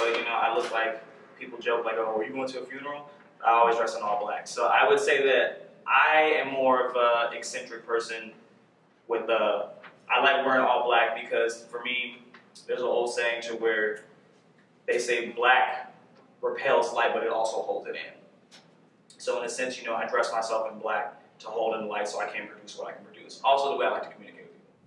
So you know, I look like people joke like, "Oh, are you going to a funeral?" I always dress in all black. So I would say that I am more of a eccentric person. With the, I like wearing all black because for me, there's an old saying to where they say black repels light, but it also holds it in. So in a sense, you know, I dress myself in black to hold in the light so I can produce what I can produce. Also the way I like to.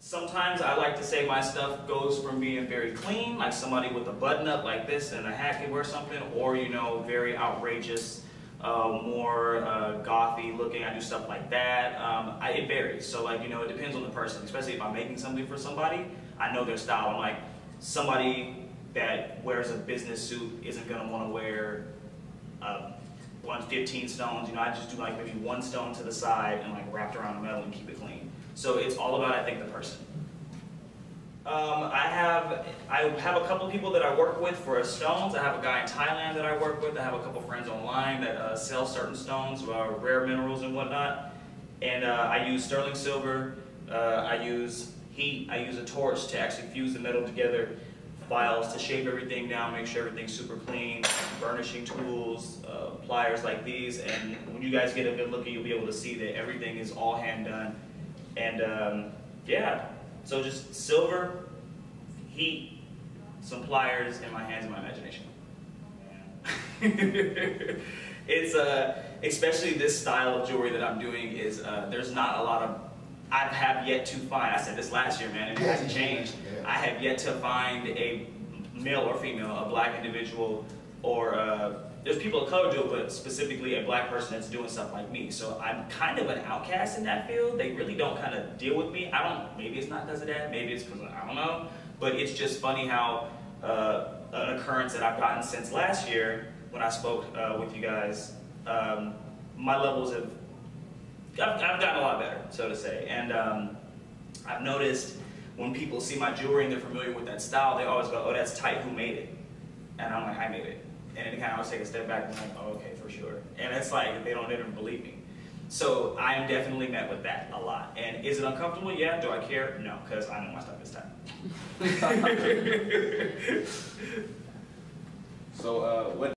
Sometimes I like to say my stuff goes from being very clean, like somebody with a button up like this and a hat can wear something, or you know, very outrageous, uh, more uh, gothy looking. I do stuff like that. Um, I, it varies. So like, you know, it depends on the person, especially if I'm making something for somebody, I know their style. I'm like, somebody that wears a business suit isn't gonna wanna wear uh, one 15 stones, you know, I just do like maybe one stone to the side and like wrapped around the metal and keep it clean. So it's all about, I think, the person. Um, I have I have a couple people that I work with for stones. I have a guy in Thailand that I work with. I have a couple friends online that uh, sell certain stones, uh, rare minerals and whatnot. And uh, I use sterling silver. Uh, I use heat. I use a torch to actually fuse the metal together files to shape everything down, make sure everything's super clean, burnishing tools, uh, pliers like these, and when you guys get a good look, you'll be able to see that everything is all hand done. And um, yeah, so just silver, heat, some pliers, and my hands and my imagination. it's uh, especially this style of jewelry that I'm doing is uh, there's not a lot of I have yet to find, I said this last year, man, and it hasn't changed. I have yet to find a male or female, a black individual, or uh, there's people of color do it, but specifically a black person that's doing stuff like me. So I'm kind of an outcast in that field. They really don't kind of deal with me. I don't, maybe it's not because of that, maybe it's because I don't know. But it's just funny how uh, an occurrence that I've gotten since last year when I spoke uh, with you guys, um, my levels have I've, I've, gotten a lot better, so to say. And um, I've noticed when people see my jewelry and they're familiar with that style, they always go, oh, that's tight, who made it? And I'm like, I made it. And then kind of always take a step back and I'm like, oh, okay, for sure. And it's like, they don't even believe me. So I am definitely met with that a lot. And is it uncomfortable? Yeah. Do I care? No, because I know my stuff is tight. so uh, what